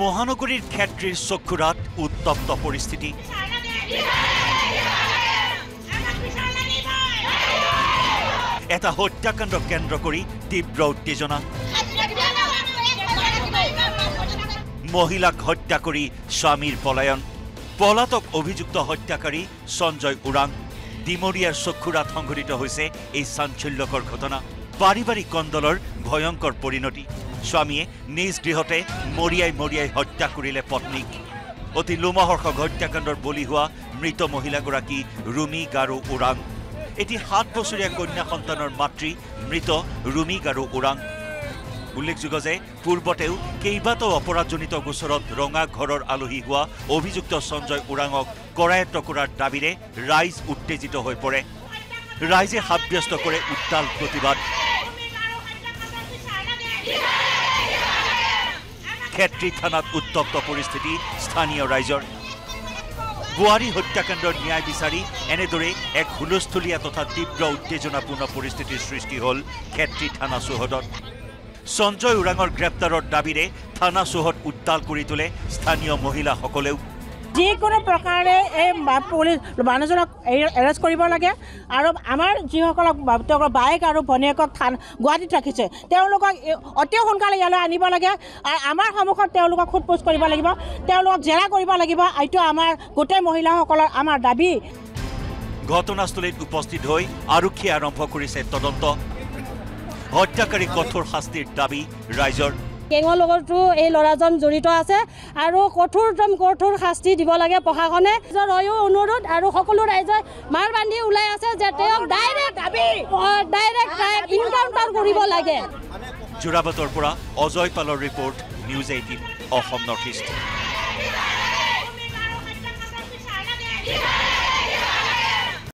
মহানগৰীৰ ক্ষেত্ৰীৰ চক্ষুৰাত উত্তপ্ত পৰিস্থিতি। এটা হত্যাকাণ্ড কেন্দ্ৰ কৰি তীব্ৰ উত্তেজনা। মহিলাক হত্যা কৰি স্বামীৰ পলায়ন। পলাতক অভিযুক্ত হত্যাকাৰী সঞ্জয় ওৰাং। ডিমৰীয়াৰ চক্ষুৰাত সংঘটিত হৈছে এই চাঞ্চল্যকৰ ঘটনা। পাৰিবাৰিক কণ্ডলৰ ভয়ংকৰ পৰিণতি। স্বামীয়ে নিজ গৃহতে মৰিয়াই মৰিয়াই হত্যা কৰিলে পত্নীক। অতি লোমহৰ্ষক হত্যাকাণ্ডৰ বলি হোৱা মৃত মহিলাগৰাকী ৰুমি গাৰো ওৰাং। এটি সাত বছৰীয়া কন্যা সন্তানৰ মাতৃ মৃত ৰুমি গাৰো ওৰাং। উল্লেখযোগ্য যে পূৰ্বতেও কেইবাটাও অপৰাধজনিত গোচৰত ৰঙা ঘৰৰ আলহী হোৱা অভিযুক্ত সঞ্জয় ওৰাঙক কৰায়ত্ব কৰাৰ দাবীৰে ৰাইজ উত্তেজিত হৈ পৰে। ৰাইজে সাব্যস্ত কৰে উত্তাল প্ৰতিবাদ। ক্ষেত্ৰী থানাত উত্তপ্ত পৰিস্থিতি স্থানীয় ৰাইজৰ। বোৱাৰী হত্যাকাণ্ডৰ ন্যায় বিচাৰি এনেদৰে এক হুলস্থলীয়া তথা তীব্ৰ উত্তেজনাপূৰ্ণ পৰিস্থিতিৰ সৃষ্টি হ'ল ক্ষেত্ৰী থানা চৌহদত। সঞ্জয় ওৰাঙৰ গ্ৰেপ্তাৰৰ দাবীৰে থানা চৌহদ উত্তাল কৰি তোলে স্থানীয় মহিলাসকলেও। যিকোনো প্ৰকাৰে এই পুলিচ মানুহজনক এৰেষ্ট কৰিব লাগে আৰু আমাৰ যিসকলক তেওঁলোকৰ বাইক আৰু ভনীয়েকক থান গুৱাহাটীত ৰাখিছে তেওঁলোকক অতি সোনকালে ইয়ালৈ আনিব লাগে আৰু আমাৰ সন্মুখত তেওঁলোকক সোধ পোছ কৰিব লাগিব তেওঁলোকক জেৰা কৰিব লাগিব এইটো আমাৰ গোটেই মহিলাসকলৰ আমাৰ দাবী। ঘটনাস্থলীত উপস্থিত হৈ আৰক্ষীয়ে আৰম্ভ কৰিছে তদন্ত। হত্যাকাৰী কঠোৰ শাস্তিৰ দাবী ৰাইজৰ। গেঙৰ লগতো এই ল'ৰাজন জড়িত আছে আৰু কঠোৰতম কঠোৰ শাস্তি দিব লাগে প্ৰশাসনে। হয়ো অনুৰোধ আৰু সকলো ৰাইজে মাৰ বান্ধি ওলাই আছে যে তেওঁক ডাইৰেক্ট ডাইৰেক্ট ইনকাউণ্টাৰ কৰিব লাগে। যোৰাবাটৰ পৰা অজয় পালৰ report news eighteen Assam north east.